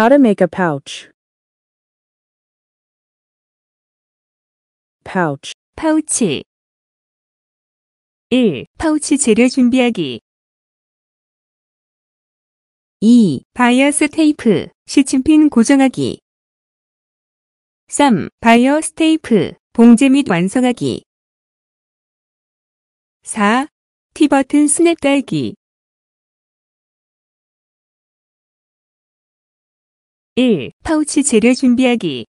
How to make a pouch. Pouch. 파우치 1. 파우치 재료 준비하기 2. 바이어스 테이프, 시침핀 고정하기 3. 바이어스 테이프, 봉제 및 완성하기 4. T-button 스냅 달기 1. 파우치 재료 준비하기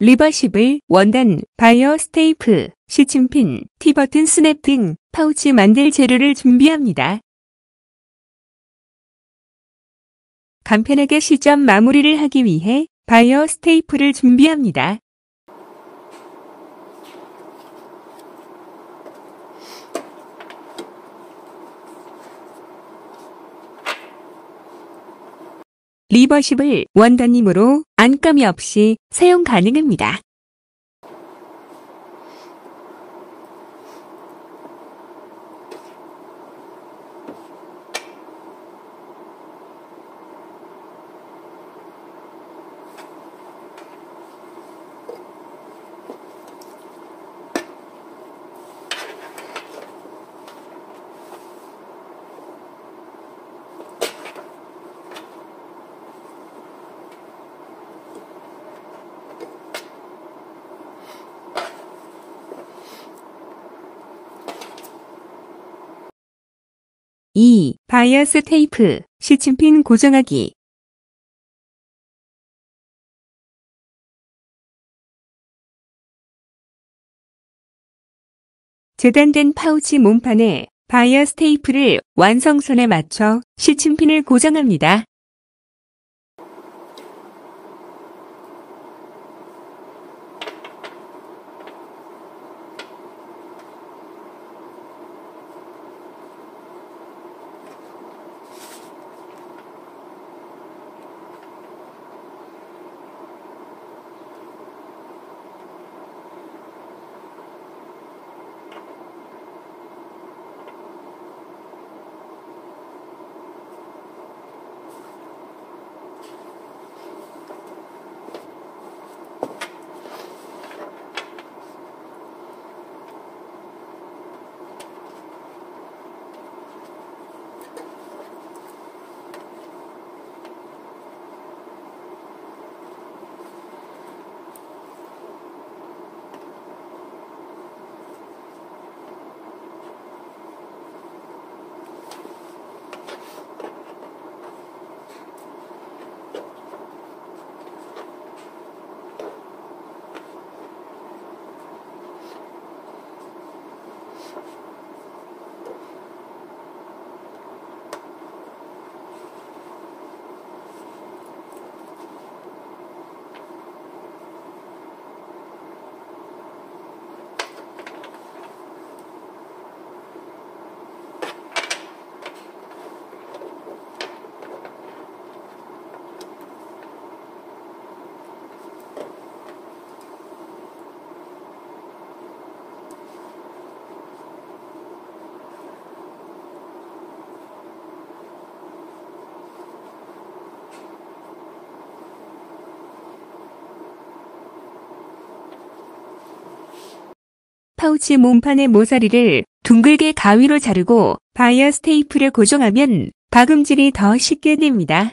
리버시블, 원단, 바이어스 테이프, 시침핀, T-button 스냅 등 파우치 만들 재료를 준비합니다. 간편하게 시접 마무리를 하기 위해 바이어스 테이프를 준비합니다. 리버시블 원단임으로 안감이 없이 사용 가능합니다. (2) 바이어스 테이프, 시침핀 고정하기 재단된 파우치 몸판에 바이어스 테이프를 완성선에 맞춰 시침핀을 고정합니다. 파우치 몸판의 모서리를 둥글게 가위로 자르고 바이어스 테이프를 고정하면 박음질이 더 쉽게 됩니다.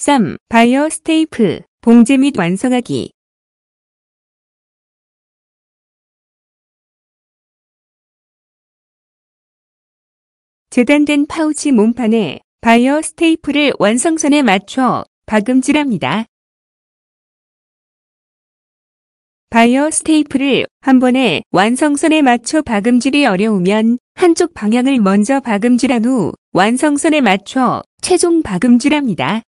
3. 바이어스 테이프, 봉제 및 완성하기. 재단된 파우치 몸판에 바이어스 테이프를 완성선에 맞춰 박음질합니다. 바이어스 테이프를 한 번에 완성선에 맞춰 박음질이 어려우면 한쪽 방향을 먼저 박음질한 후 완성선에 맞춰 최종 박음질합니다.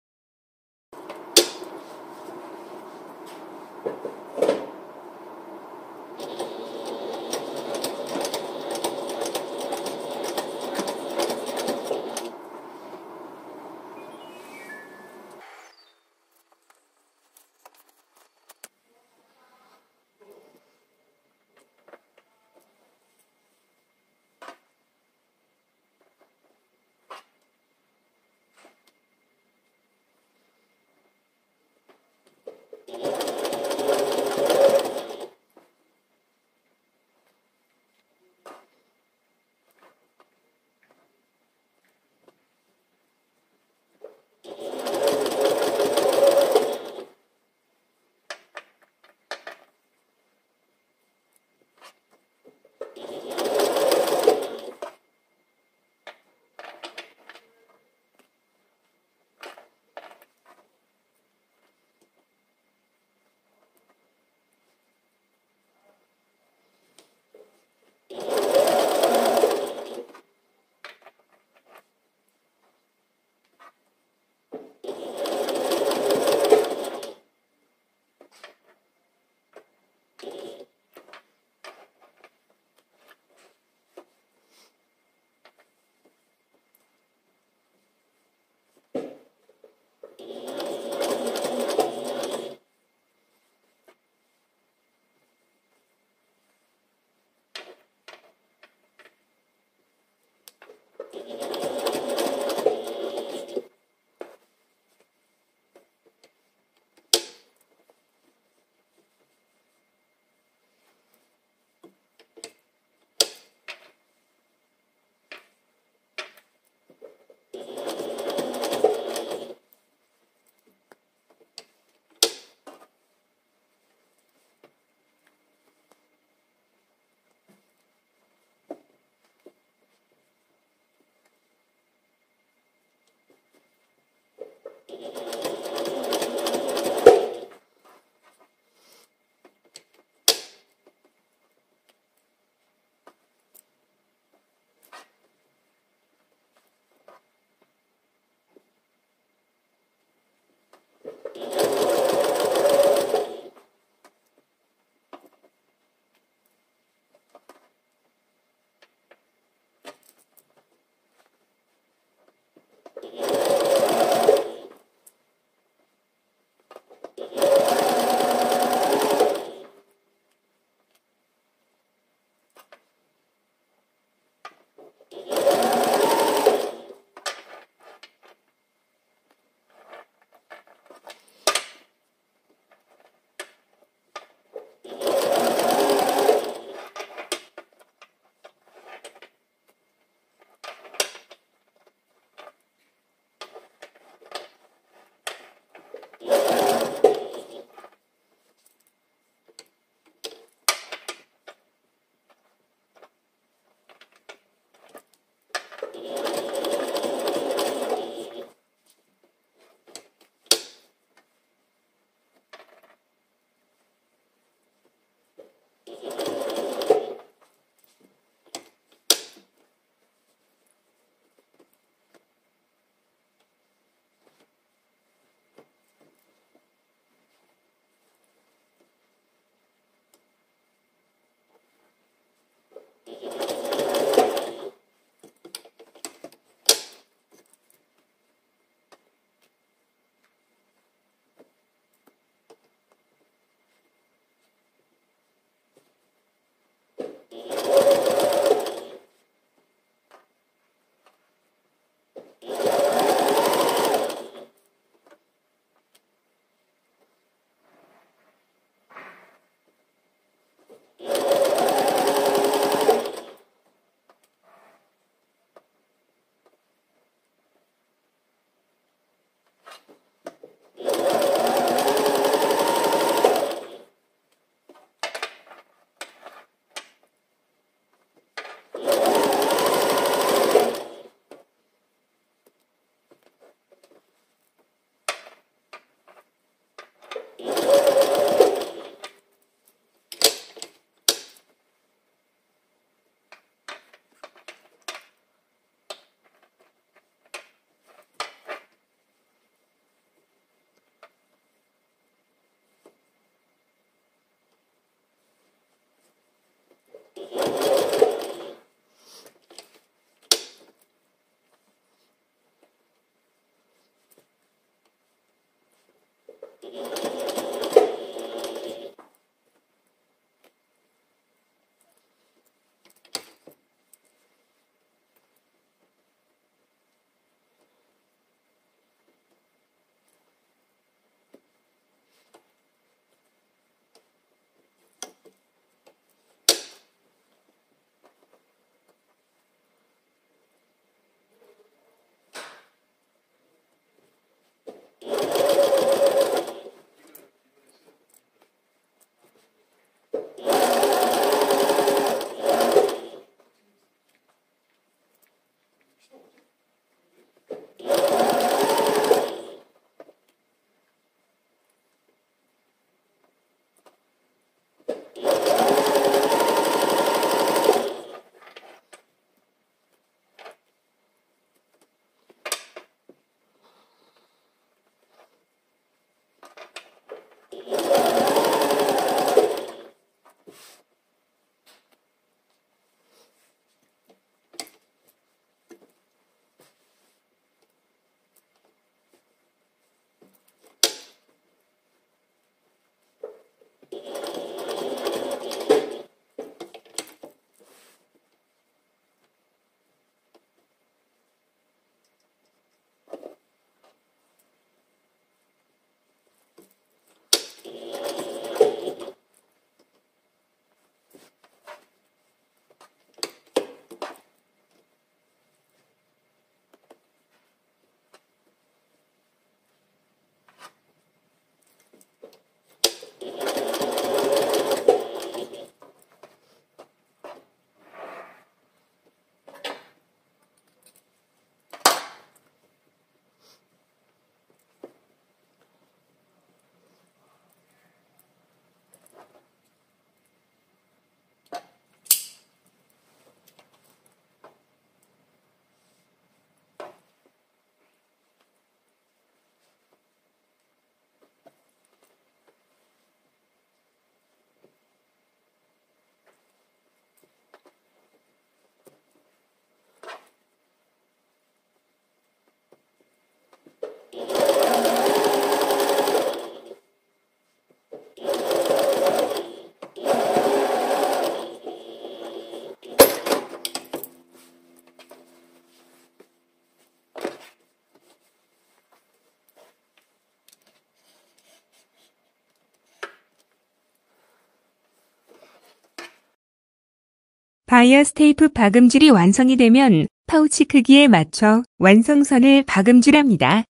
바이어 스 테이프 박음질이 완성이 되면 파우치 크기에 맞춰 완성선을 박음질합니다.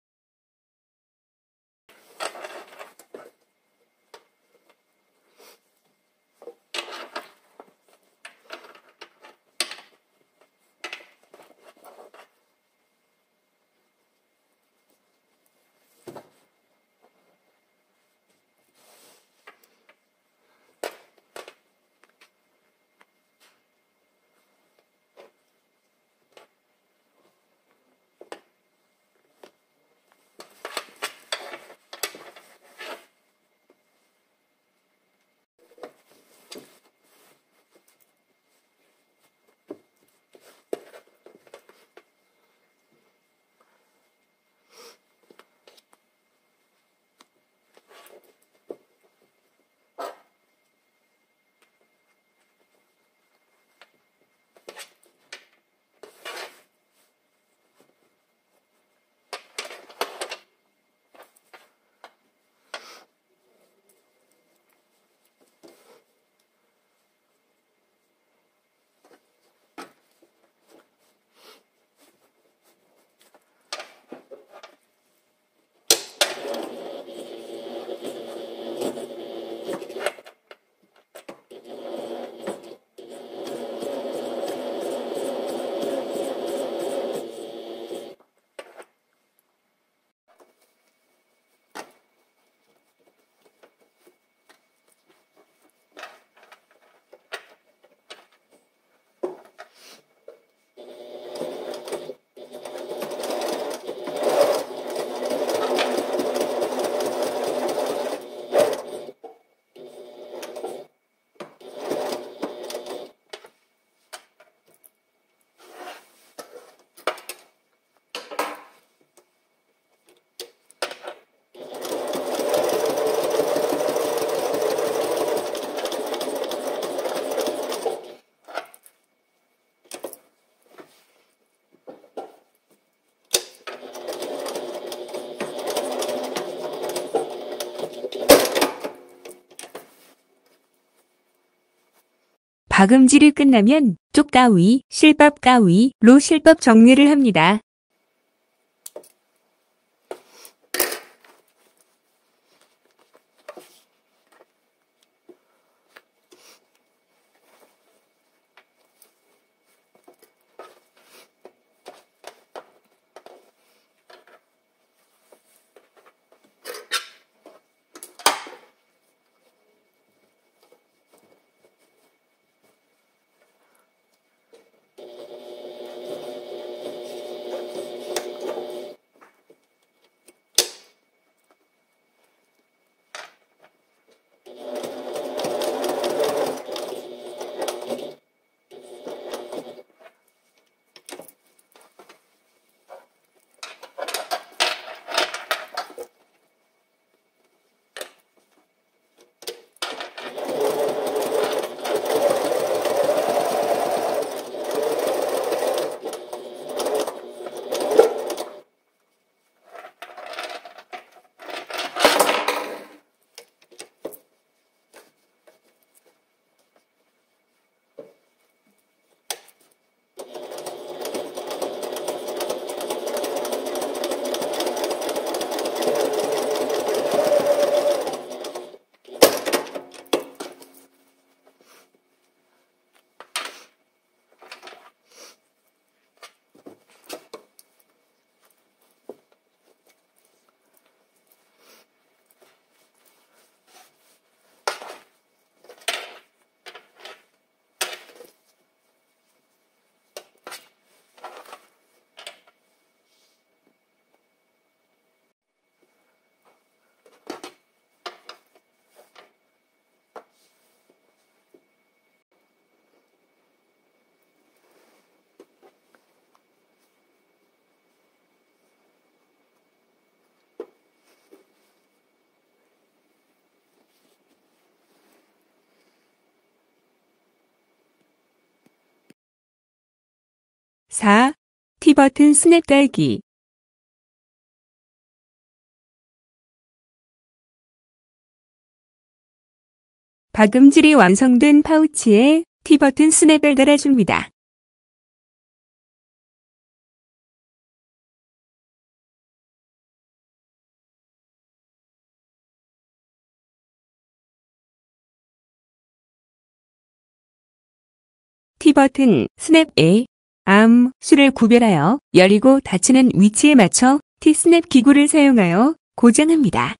박음질이 끝나면 쪽가위, 실밥 가위로 실밥 정리를 합니다. 사 T버튼 스냅 달기 박음질이 완성된 파우치에 T버튼 스냅을 달아줍니다. T버튼 스냅 A 암 수를 구별하여 열리고 닫히는 위치에 맞춰 T스냅 기구를 사용하여 고정합니다.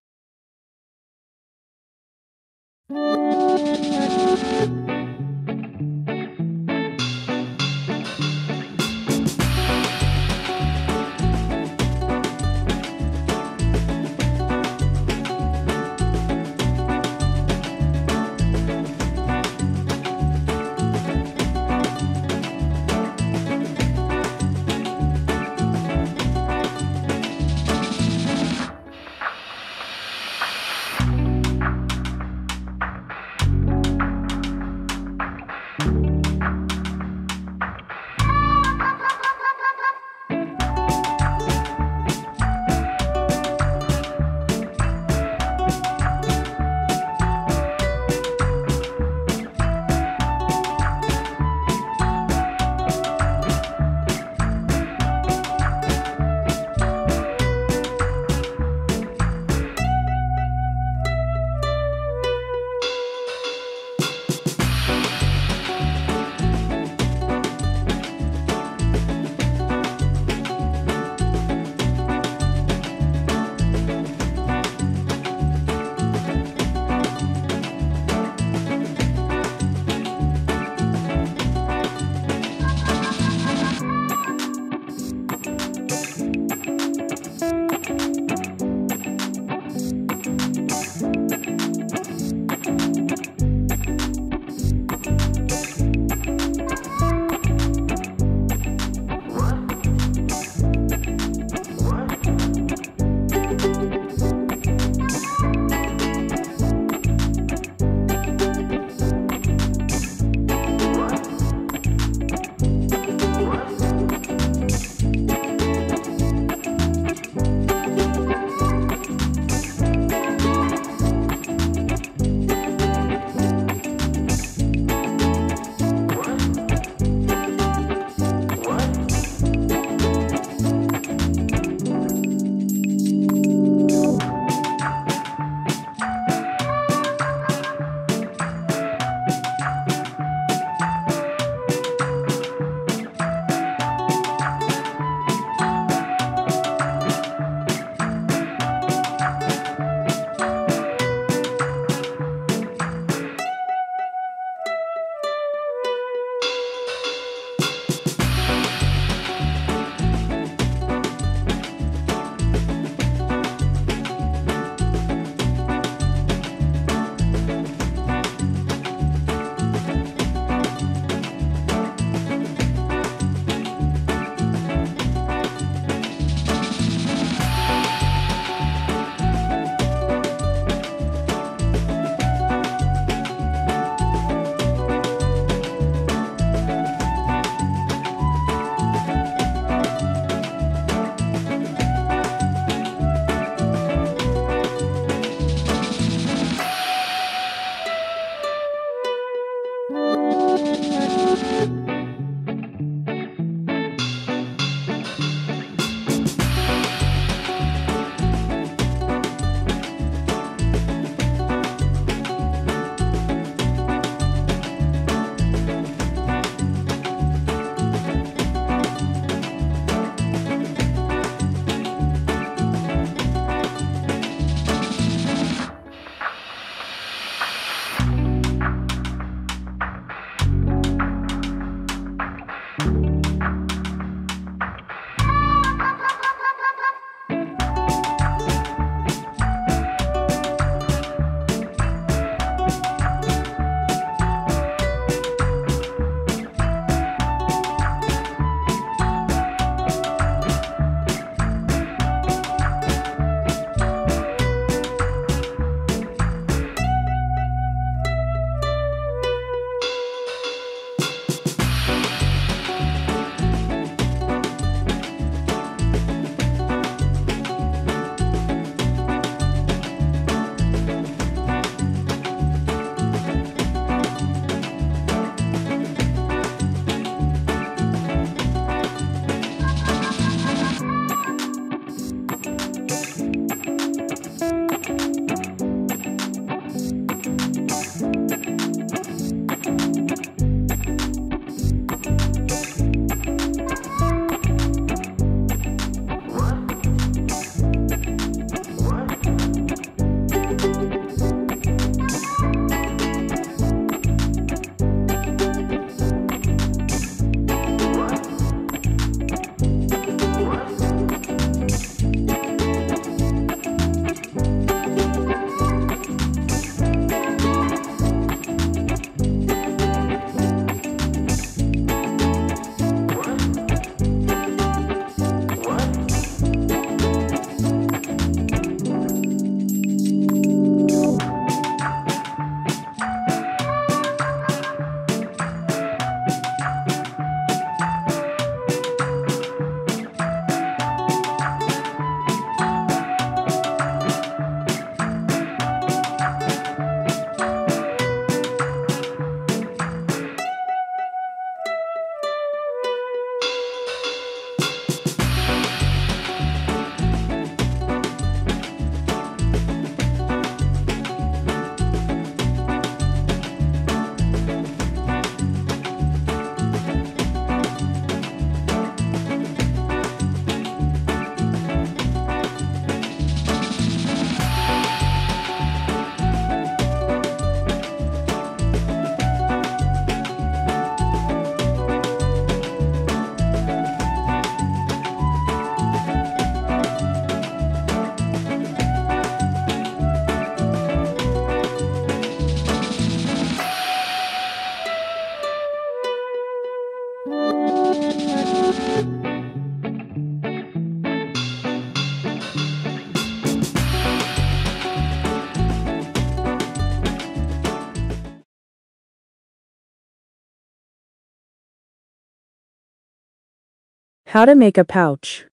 How to make a pouch.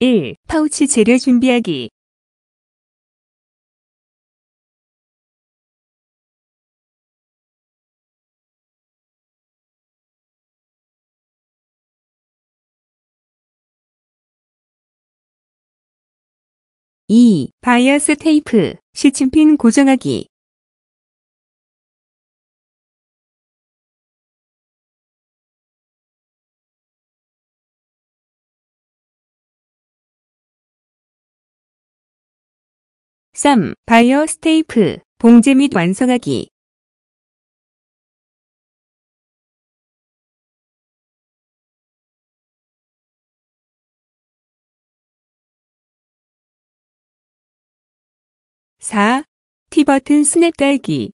일. 파우치 재료 준비하기. 이. 바이어스 테이프, 시침핀 고정하기. 삼. 바이어 스 테이프, 봉제 및 완성하기. 사. 티버튼 스냅 달기.